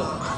Oh.